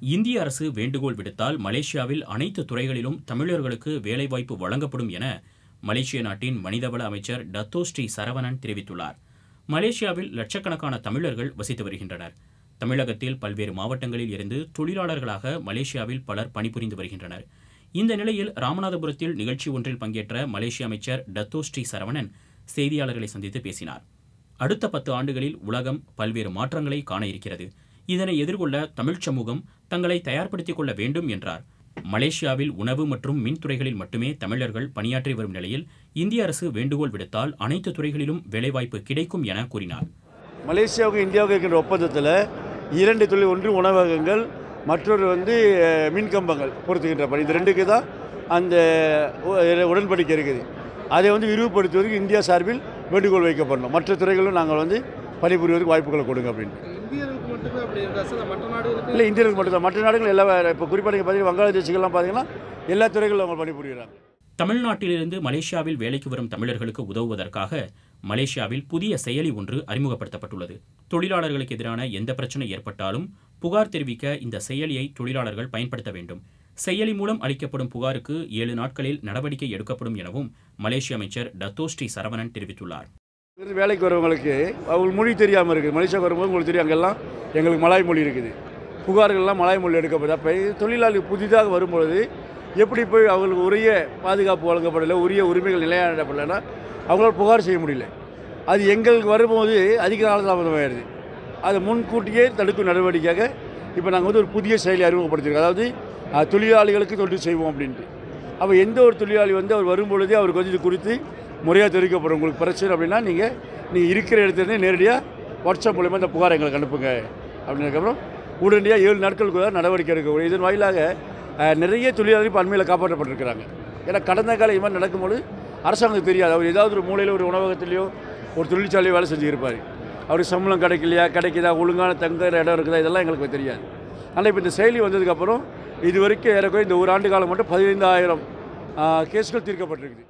இந்திய அரசு வேண்டுகோள் விடுத்தால் மலேசியாவில் அனைத்து துறைகளிலும் தமிழர்களுக்கு வேலைவாய்ப்பு வழங்கப்படும் என மலேசிய நாட்டின் மனிதவள அமைச்சர் டத்தோ ஸ்ரீ சரவணன் தெரிவித்துள்ளார். மலேசியாவில் லட்சக்கணக்கான தமிழர்கள் வசித்து வருகின்றனர். தமிழகத்தில் பல்வேறு மாவட்டங்களில் இருந்து தொழிலாளர்களாக மலேசியாவில் பலர் பணிபுரிந்து வருகின்றனர். இந்த நிலையில் ராமநாதபுரத்தில் நிகழ்ச்சி ஒன்றில் பங்கேற்ற மலேசிய அமைச்சர் டத்தோ ஸ்ரீ சரவணன் செய்தியாளர்களை சந்தித்து பேசினார். அடுத்த பத்து ஆண்டுகளில் உலகம் பல்வேறு மாற்றங்களை காண இருக்கிறது. இதனை எதிர்கொள்ள தமிழ்ச் சமூகம் தங்களை தயார்படுத்திக் கொள்ள வேண்டும் என்றார். மலேசியாவில் உணவு மற்றும் மின்துறைகளில் மட்டுமே தமிழர்கள் பணியாற்றி வரும் நிலையில் இந்திய அரசு வேண்டுகோள் விடுத்தால் அனைத்து துறைகளிலும் வேலைவாய்ப்பு கிடைக்கும் என கூறினார். மலேசியாவுக்கும் இந்தியாவுக்கும் இருக்கின்ற ஒப்பந்தத்தில் இரண்டு தொழில் ஒன்று உணவகங்கள் மற்றொரு வந்து மின் மின்கம்பங்கள் பொறுத்துகின்ற பணி. இந்த ரெண்டுக்கு தான் அந்த உடன்படிக்கை இருக்குது. அதை வந்து விரிவுபடுத்துவதற்கு இந்தியா சார்பில் வேண்டுகோள் வைக்கப்படணும். மற்ற துறைகளும் நாங்கள் வந்து பணிபுரிவதற்கு வாய்ப்புகளை கொடுங்க அப்படின்னு இந்தியர்களுக்கு மட்டுமே அப்படி இருக்கா சார்? மற்ற நாடுகளுக்கு? இல்லை இந்தியர்களுக்கு மட்டும்தான் மற்ற நாடுகள் எல்லா இப்போ குறிப்பாக நீங்கள் பார்த்தீங்கன்னா வங்காளதேசிகள்லாம் பார்த்தீங்கன்னா எல்லா துறைகளிலும் அவங்க பணிபுரிகிறாங்க தமிழ்நாட்டிலிருந்து மலேசியாவில் வேலைக்கு வரும் தமிழர்களுக்கு உதவுவதற்காக மலேசியாவில் புதிய செயலி ஒன்று அறிமுகப்படுத்தப்பட்டுள்ளது. தொழிலாளர்களுக்கு எதிரான எந்த பிரச்சனை ஏற்பட்டாலும் புகார் தெரிவிக்க இந்த செயலியை தொழிலாளர்கள் பயன்படுத்த வேண்டும். செயலி மூலம் அளிக்கப்படும் புகாருக்கு ஏழு நாட்களில் நடவடிக்கை எடுக்கப்படும் எனவும் மலேசிய அமைச்சர் டத்தோ ஸ்ரீ சரவணன் தெரிவித்துள்ளார். வேலைக்கு வரவங்களுக்கு அவங்களுக்கு மொழி தெரியாமல் இருக்குது. மலேசியா வரும்போது உங்களுக்கு தெரியும் அங்கெல்லாம் எங்களுக்கு மலாய் மொழி இருக்குது. புகார்கள்லாம் மலாய் மொழி எடுக்கப்படுது அப்போ தொழிலாளி புதிதாக வரும்பொழுது எப்படி போய் அவங்களுக்கு உரிய பாதுகாப்பு வழங்கப்படலை உரிய உரிமைகள் நிலையாடப்படலைன்னா அவங்களால் புகார் செய்ய முடியல. அது எங்களுக்கு வரும்போது அதிக நாள் தாமதமாகிடுது அதை முன்கூட்டியே தடுக்கும் நடவடிக்கையாக இப்போ நாங்கள் வந்து ஒரு புதிய செயலை அறிமுகப்படுத்தியிருக்கோம். அதாவது தொழிலாளிகளுக்கு தொண்டு செய்வோம் அப்படின்ட்டு. அப்போ எந்த ஒரு தொழிலாளி வந்து அவர் வரும்பொழுதே அவருக்கு வந்து இது குறித்து முறையாக தெரிவிக்கப்படும். உங்களுக்கு பிரச்சனை அப்படின்னா நீங்கள் நீங்கள் இருக்கிற இடத்துலேருந்து நேரடியாக வாட்ஸ்அப் மூலயமா இந்த புகார் எங்களுக்கு அனுப்புங்க. அப்படின்னதுக்கப்புறம் உடனடியாக ஏழு நாட்களுக்கு நடவடிக்கை எடுக்கக்கூடிய இதன் வாயிலாக நிறைய தொழிலாளர்கள் இப்போ அண்மையில் காப்பாற்றப்பட்டிருக்கிறாங்க. ஏன்னா கடந்த காலம் இது மாதிரி நடக்கும்போது அரசாங்கத்துக்கு தெரியாது. அவர் ஏதாவது ஒரு மூலையில் ஒரு உணவகத்திலையோ ஒரு தொழிற்சாலையோ வேலை செஞ்சுருப்பார் அவருக்கு சம்பளம் கிடைக்கலையா கிடைக்குதா ஒழுங்கான தங்குற இடம் இருக்குதா இதெல்லாம் எங்களுக்கு தெரியாது. ஆனால் இப்போ இந்த செயலி வந்ததுக்கப்புறம் இது வரைக்கும் ஏறக்குறைய இந்த ஒரு ஆண்டு காலம் மட்டும் பதினைந்தாயிரம் கேஸ்கள் தீர்க்கப்பட்டிருக்குது.